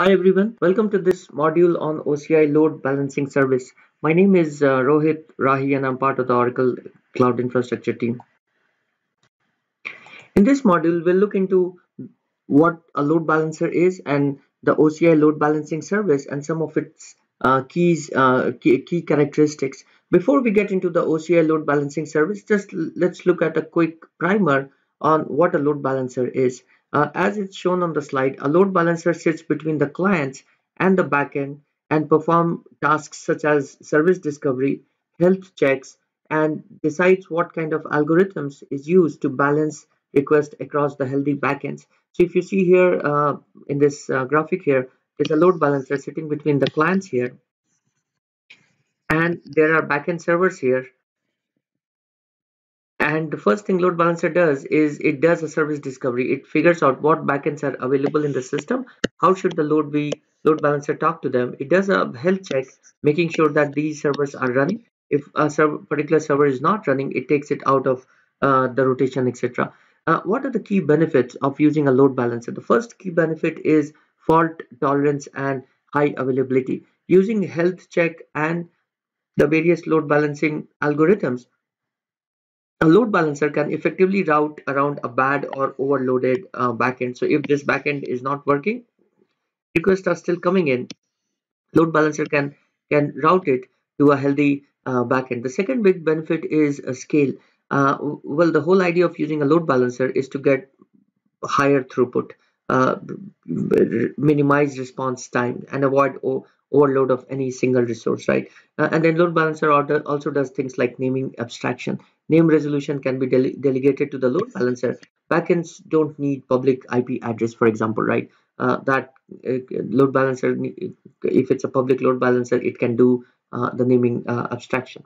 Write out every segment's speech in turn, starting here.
Hi everyone, welcome to this module on OCI load balancing service. My name is uh, Rohit Rahi and I'm part of the Oracle Cloud Infrastructure team. In this module, we'll look into what a load balancer is and the OCI load balancing service and some of its uh, keys, uh, key, key characteristics. Before we get into the OCI load balancing service, just let's look at a quick primer on what a load balancer is. Uh, as it's shown on the slide, a load balancer sits between the clients and the backend and perform tasks such as service discovery, health checks, and decides what kind of algorithms is used to balance requests across the healthy backends. So if you see here uh, in this uh, graphic here, there's a load balancer sitting between the clients here. And there are backend servers here and the first thing load balancer does is it does a service discovery. It figures out what backends are available in the system. How should the load be load balancer talk to them? It does a health check making sure that these servers are running. If a particular server is not running it takes it out of uh, the rotation etc uh, what are the key benefits of using a load balancer? The first key benefit is fault tolerance and high availability. Using health check and the various load balancing algorithms a load balancer can effectively route around a bad or overloaded uh, backend. So if this backend is not working, requests are still coming in. Load balancer can can route it to a healthy uh, backend. The second big benefit is a scale. Uh, well, the whole idea of using a load balancer is to get higher throughput, uh, minimize response time, and avoid overload of any single resource, right? Uh, and then load balancer also does things like naming abstraction. Name resolution can be dele delegated to the load balancer. Backends don't need public IP address, for example, right? Uh, that uh, load balancer, if it's a public load balancer, it can do uh, the naming uh, abstraction.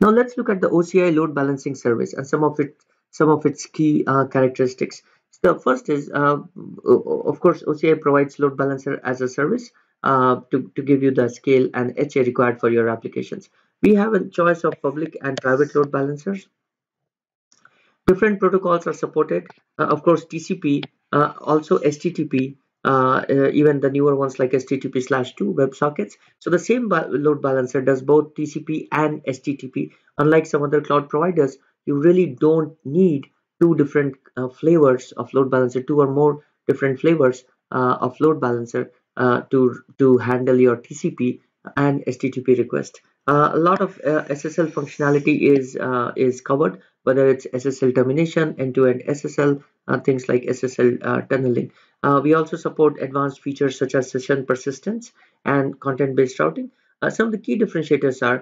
Now let's look at the OCI load balancing service and some of it, some of its key uh, characteristics. The first is, of course, OCI provides load balancer as a service uh, to, to give you the scale and HA required for your applications. We have a choice of public and private load balancers. Different protocols are supported. Uh, of course, TCP, uh, also HTTP, uh, uh, even the newer ones like HTTP slash 2 WebSockets. So the same ba load balancer does both TCP and HTTP. Unlike some other cloud providers, you really don't need two different uh, flavors of load balancer, two or more different flavors of load balancer uh, to to handle your TCP and HTTP request. Uh, a lot of uh, SSL functionality is uh, is covered, whether it's SSL termination, end-to-end -end SSL, uh, things like SSL uh, tunneling. we also support advanced features such as session persistence and content-based routing. some of the key differentiators are,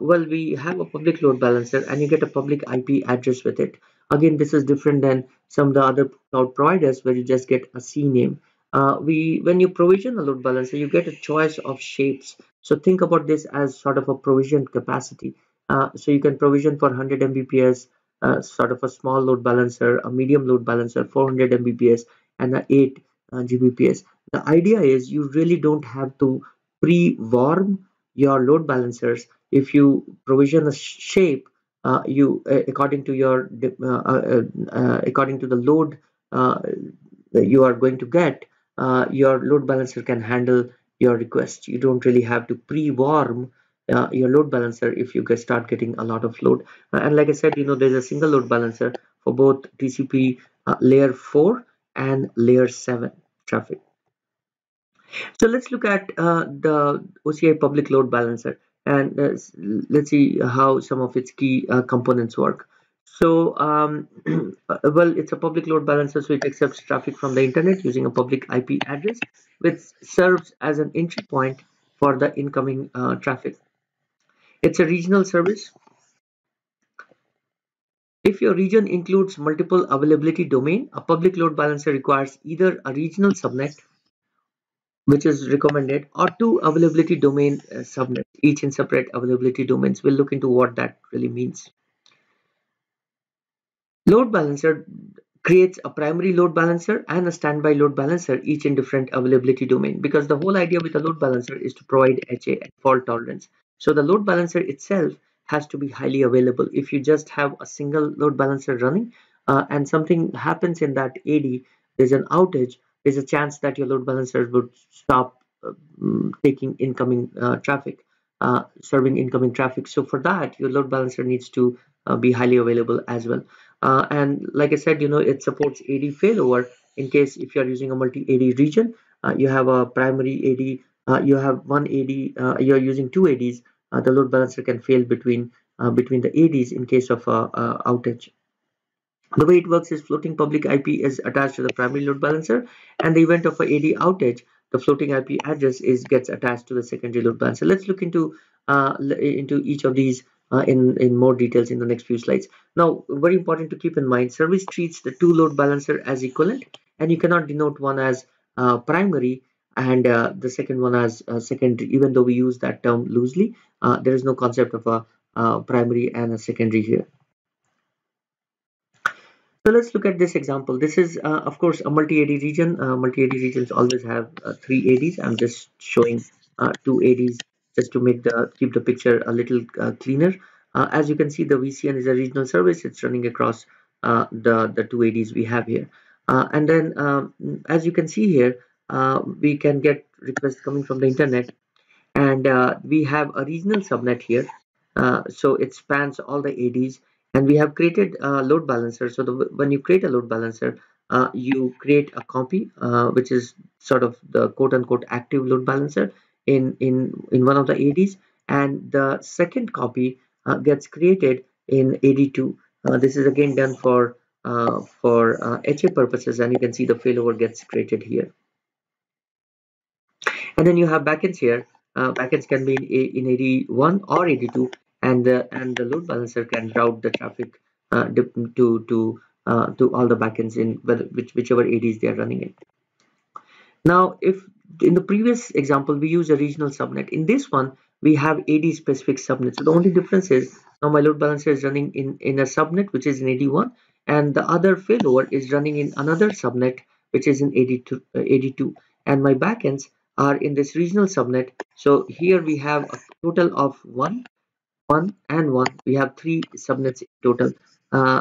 well, we have a public load balancer and you get a public IP address with it. Again, this is different than some of the other cloud providers where you just get a CNAME uh, we when you provision a load balancer you get a choice of shapes. So think about this as sort of a provision capacity. Uh, so you can provision for 100 mbps uh, sort of a small load balancer a medium load balancer 400 mbps and a 8 uh, gbps. The idea is you really don't have to pre-warm your load balancers. If you provision a shape uh, you uh, according to your according to the load you are going to get uh, your load balancer can handle your request. You don't really have to pre-warm uh, your load balancer if you get start getting a lot of load. Uh, and like I said, you know, there's a single load balancer for both TCP uh, layer 4 and layer 7 traffic. So let's look at uh, the OCI public load balancer and let's see how some of its key components work. So, um, well, it's a public load balancer, so it accepts traffic from the internet using a public IP address, which serves as an entry point for the incoming uh, traffic. It's a regional service. If your region includes multiple availability domain, a public load balancer requires either a regional subnet, which is recommended, or two availability domain uh, subnets, each in separate availability domains. We'll look into what that really means. Load balancer creates a primary load balancer and a standby load balancer, each in different availability domain. Because the whole idea with a load balancer is to provide HA and fault tolerance. So the load balancer itself has to be highly available. If you just have a single load balancer running uh, and something happens in that AD, there's an outage, there's a chance that your load balancer would stop uh, taking incoming uh, traffic, uh, serving incoming traffic. So for that, your load balancer needs to Uh, be highly available as well. Uh, and like I said, you know, it supports AD failover in case if you're using a multi-AD region, uh, you have a primary AD, uh, you have one AD, uh, you're using two ADs, the load balancer can fail between between the ADs in case of a outage. The way it works is floating public IP is attached to the primary load balancer and the event of a AD outage, the floating IP address is gets attached to the secondary load balancer. Let's look into uh, into each of these uh, in, in more details in the next few slides. Now, very important to keep in mind, service treats the two load balancer as equivalent and you cannot denote one as uh, primary and uh, the second one as uh, secondary, even though we use that term loosely, uh, there is no concept of a uh, primary and a secondary here. So let's look at this example. This is, of course, a multi-AD region. Multi-AD regions always have three ADs. I'm just showing two ADs just to make the keep the picture a little uh, cleaner. Uh, as you can see, the VCN is a regional service. It's running across the the two ADs we have here. and then, um, as you can see here, we can get requests coming from the internet, and we have a regional subnet here. so it spans all the ADs and we have created a load balancer so the, when you create a load balancer uh, you create a copy uh, which is sort of the quote unquote active load balancer in in in one of the ads and the second copy uh, gets created in ad2 uh, this is again done for uh, for ha uh, purposes and you can see the failover gets created here. And then you have backends here. Backends can be in, in ad1 or ad2 and the and the load balancer can route the traffic uh, to to uh, to all the backends in whether which, whichever ADs they are running in. Now, if in the previous example we use a regional subnet, in this one we have AD specific subnet. So the only difference is now my load balancer is running in in a subnet which is in AD1, and the other failover is running in another subnet which is in AD2, uh, AD2 and my backends are in this regional subnet. So here we have a total of one 1 and 1 we have three subnets total uh,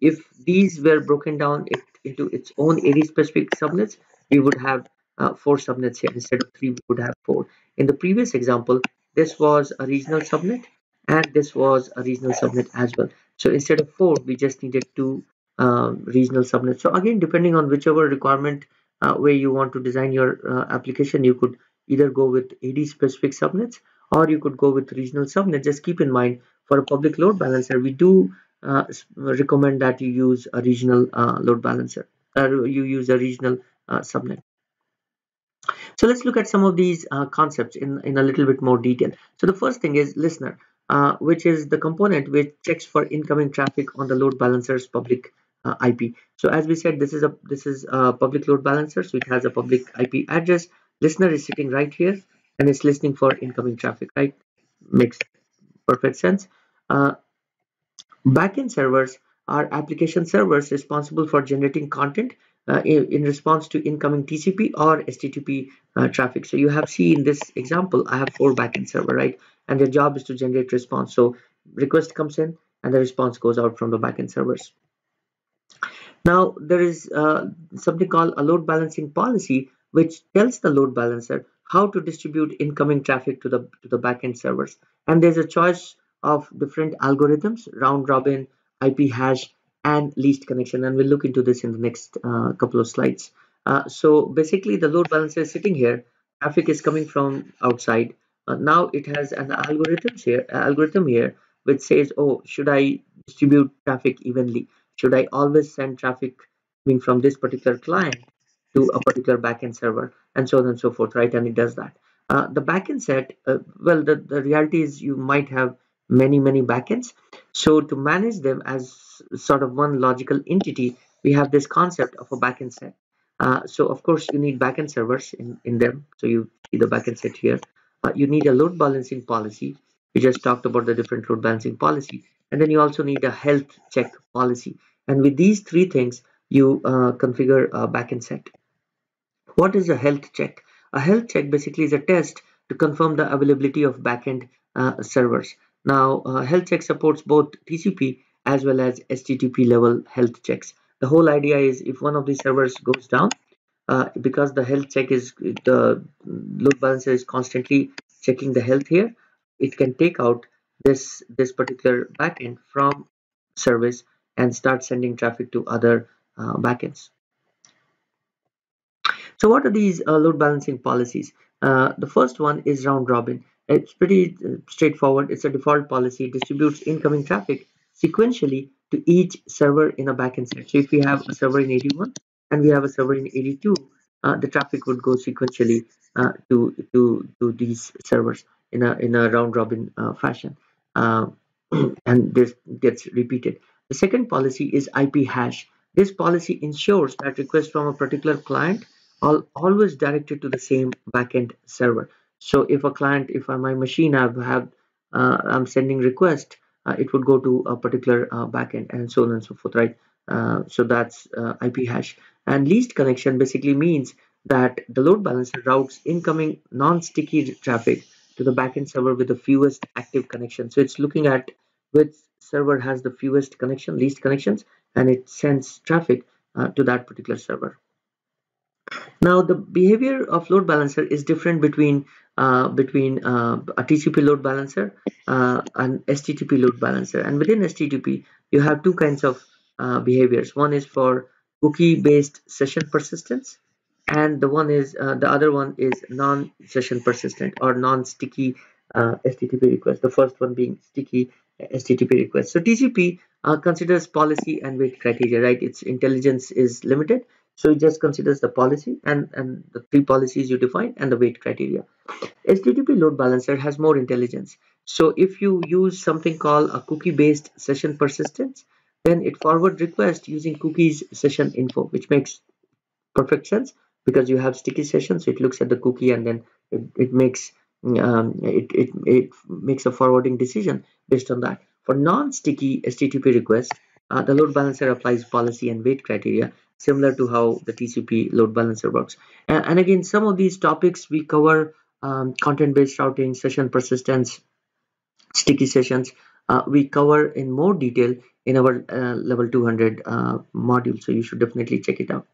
if these were broken down into its own AD specific subnets we would have uh, four subnets here instead of three we would have four. In the previous example this was a regional subnet and this was a regional subnet as well. So instead of four we just needed two um, regional subnets. So again depending on whichever requirement uh, where you want to design your uh, application you could either go with AD specific subnets or you could go with regional subnet just keep in mind for a public load balancer we do uh, recommend that you use a regional uh, load balancer or you use a regional uh, subnet so let's look at some of these uh, concepts in in a little bit more detail so the first thing is listener uh, which is the component which checks for incoming traffic on the load balancer's public uh, IP. So as we said, this is a this is a public load balancer, so it has a public IP address. Listener is sitting right here, and it's listening for incoming traffic, right? Makes perfect sense. Uh, backend servers are application servers responsible for generating content uh, in, response to incoming TCP or HTTP uh, traffic. So you have seen in this example, I have four backend server, right? And their job is to generate response. So request comes in and the response goes out from the backend servers. Now there is uh, something called a load balancing policy, which tells the load balancer how to distribute incoming traffic to the to the backend servers and there's a choice of different algorithms round robin ip hash and least connection and we'll look into this in the next uh, couple of slides uh, so basically the load balancer is sitting here traffic is coming from outside uh, now it has an algorithm here algorithm here which says oh should i distribute traffic evenly should i always send traffic coming from this particular client to a particular backend server and so on and so forth, right? And it does that. Uh, the backend set, uh, well, the, the reality is you might have many, many backends. So to manage them as sort of one logical entity, we have this concept of a backend set. Uh, so of course you need backend servers in, in them. So you see the backend set here. Uh, you need a load balancing policy. We just talked about the different load balancing policy. And then you also need a health check policy. And with these three things, you uh, configure a backend set. What is a health check? A health check basically is a test to confirm the availability of backend uh, servers. Now, uh, health check supports both TCP as well as HTTP level health checks. The whole idea is if one of these servers goes down, uh, because the health check is the load balancer is constantly checking the health here it can take out this this particular backend from service and start sending traffic to other uh, backends. So what are these uh, load balancing policies? Uh, the first one is round robin it's pretty uh, straightforward. It's a default policy. It distributes incoming traffic sequentially to each server in a backend set. So if we have a server in AD1 and we have a server in AD2 uh, the traffic would go sequentially uh, to to to these servers in a in a round robin uh, fashion. Uh, and this gets repeated. The second policy is ip hash. This policy ensures that requests from a particular client are always directed to the same backend server so if a client if my machine have uh, i'm sending request uh, it would go to a particular backend and so on and so forth right so that's ip hash and least connection basically means that the load balancer routes incoming non-sticky traffic to the backend server with the fewest active connections. So it's looking at which server has the fewest connection, least connections, and it sends traffic uh, to that particular server. Now the behavior of load balancer is different between uh, between uh, a TCP load balancer uh, and HTTP load balancer. And within HTTP, you have two kinds of uh, behaviors. One is for cookie based session persistence and the one is uh, the other one is non-session persistent or non-sticky HTTP request. The first one being sticky HTTP request. So TCP considers policy and weight criteria, right? Its intelligence is limited, so it just considers the policy and and the three policies you define and the weight criteria. HTTP load balancer has more intelligence. So if you use something called a cookie-based session persistence, then it forward request using cookies session info, which makes perfect sense because you have sticky sessions. So it looks at the cookie and then it, it makes um, it, it, it makes a forwarding decision based on that. For non-sticky HTTP requests, uh, the load balancer applies policy and weight criteria similar to how the TCP load balancer works. And, and again, some of these topics we cover um, content-based routing, session persistence, sticky sessions, uh, we cover in more detail in our uh, level 200 uh, module. So you should definitely check it out.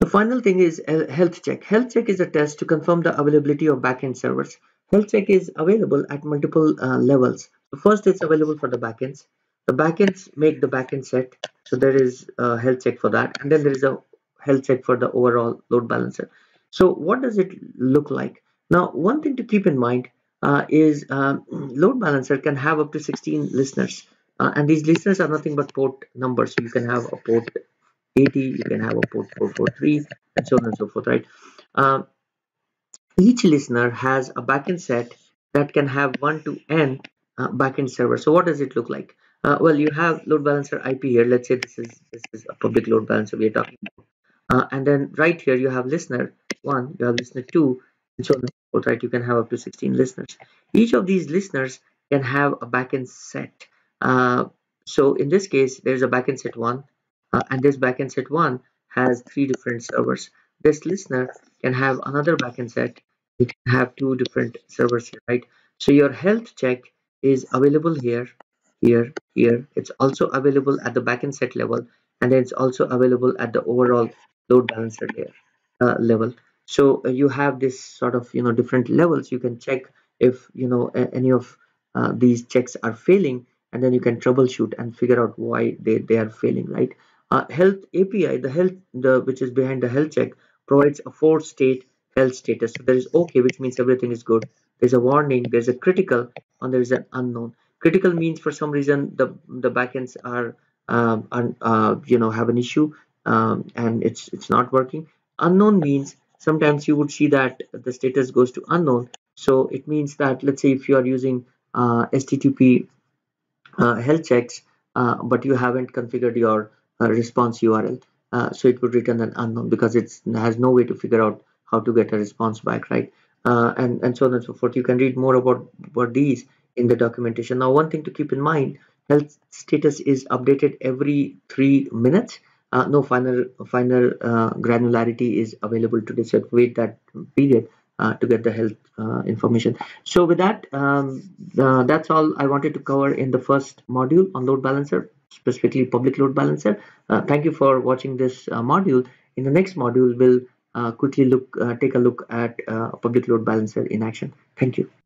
The final thing is health check. Health check is a test to confirm the availability of backend servers. Health check is available at multiple uh, levels. First, it's available for the backends. The backends make the backend set. So there is a health check for that. And then there is a health check for the overall load balancer. So what does it look like? Now, one thing to keep in mind uh, is um, load balancer can have up to 16 listeners. Uh, and these listeners are nothing but port numbers. So you can have a port 80, you can have a port 443, and so on and so forth, right? Um, each listener has a backend set that can have 1 to n uh, backend server. So what does it look like? Uh, well, you have load balancer IP here. Let's say this is this is a public load balancer we are talking about. Uh, and then right here you have listener 1, you have listener 2, and so on and so forth, right? You can have up to 16 listeners. Each of these listeners can have a backend set. Uh, so in this case, there's a backend set 1, uh, and this backend set 1 has three different servers. This listener can have another backend set. It can have two different servers here, right? So your health check is available here, here, here. It's also available at the backend set level, and then it's also available at the overall load balancer layer uh, level. So uh, you have this sort of you know different levels. You can check if you know any of uh, these checks are failing, and then you can troubleshoot and figure out why they they are failing, right? Uh, health API, the health, the which is behind the health check, provides a four-state health status. So there is okay, which means everything is good. There's a warning, there's a critical, and there is an unknown. Critical means for some reason the the backends are, um, are uh, you know have an issue um, and it's it's not working. Unknown means sometimes you would see that the status goes to unknown. So it means that let's say if you are using uh, HTTP uh, health checks, uh, but you haven't configured your response URL. Uh, so it would return an unknown because it has no way to figure out how to get a response back, right? Uh, and, and so on and so forth. You can read more about, about these in the documentation. Now, one thing to keep in mind, health status is updated every three minutes. Uh, no final final uh, granularity is available today, so wait that period uh, to get the health uh, information. So with that, um, that's all I wanted to cover in the first module on load balancer. specifically public load balancer. Uh, thank you for watching this uh, module. In the next module, we'll quickly look take a look at public load balancer in action. Thank you.